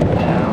Yeah.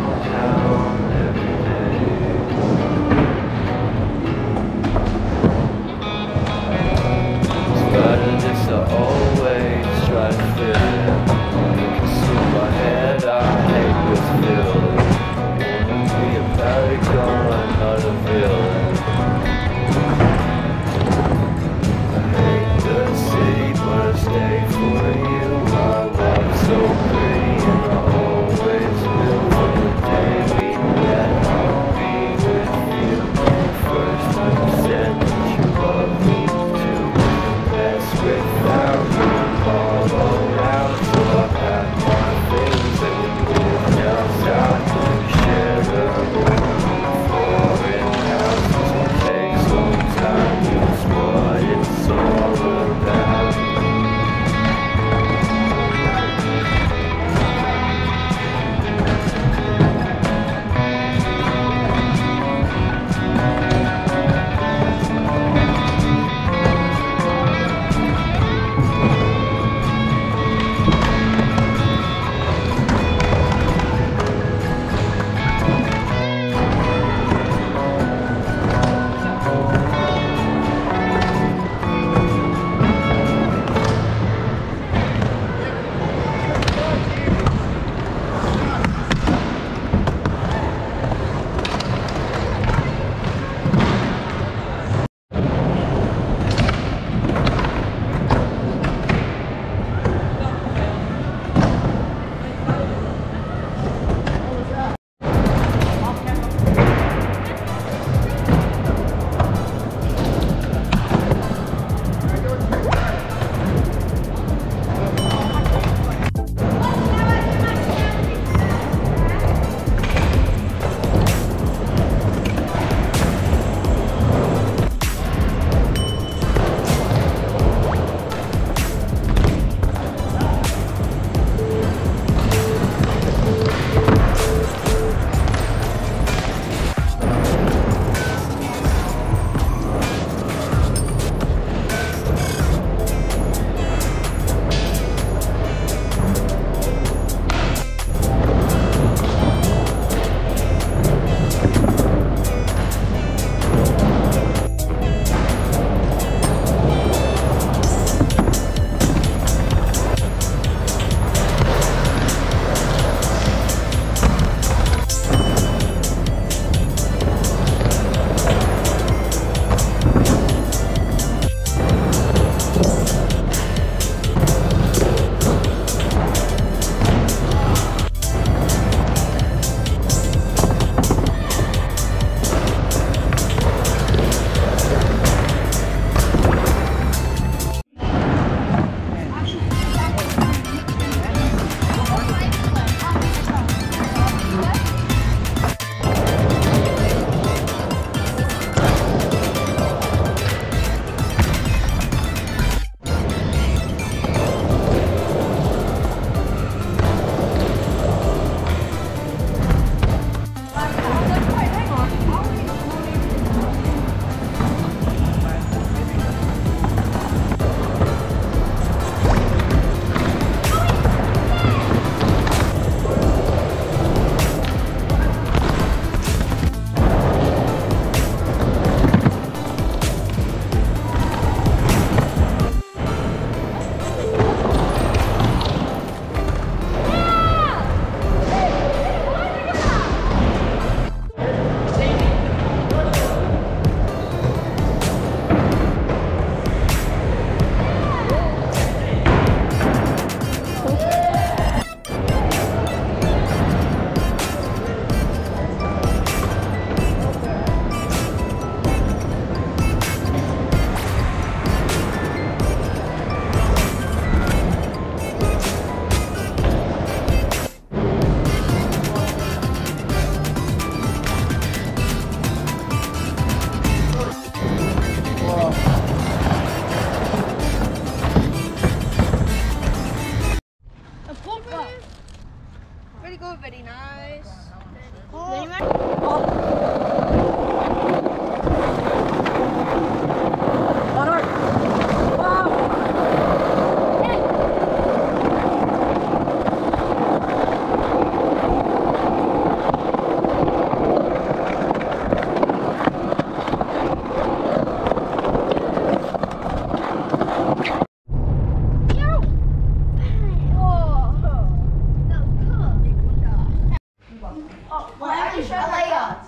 Oh, well, I can show that.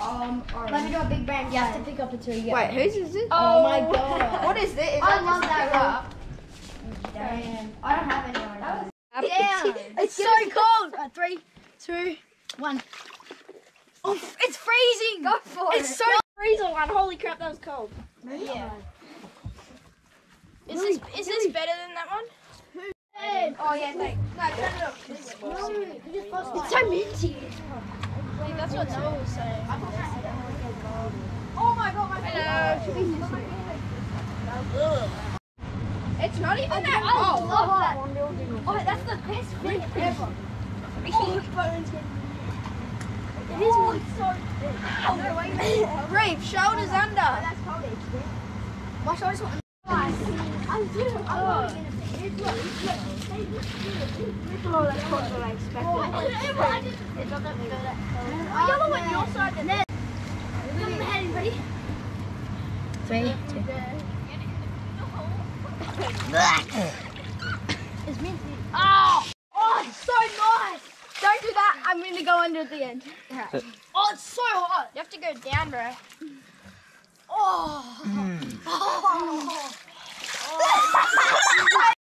Um, right. Let me do a big brand. You have to pick up until you get Wait, whose is this? Oh, oh my god. what is this? Is I love that rock. Damn. I don't have any right Damn. It's, it's so cold. Uh, three, two, one. Oh, it's freezing. Go for it's it. It's so no. freezing one. Holy crap, that was cold. Maybe yeah. Is this, is this better than that one? Oh yeah, thanks. No, turn it off. This It's so minty. That's what Noah was saying. Oh my god, my Ugh. It's not even that I cold. Oh, love that. Oh, that's the best thing ever. Oh, it is one so big. Oh, no, wait a minute. Reeve, shoulders oh, under. That's probably My shoulders were I'm doing. I'm not gonna say it. Look, look. Oh, that's what I expected. It doesn't go that close. Oh, yellow on your side then. Look at ready? Three, two. It's minty. Oh, oh, it's so nice. Don't do that. I'm going to go under at the end. Oh, it's so hot. You have to go down, bro. Oh. oh. I need to go get my drink. Oh,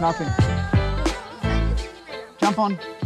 nothing. Jump on.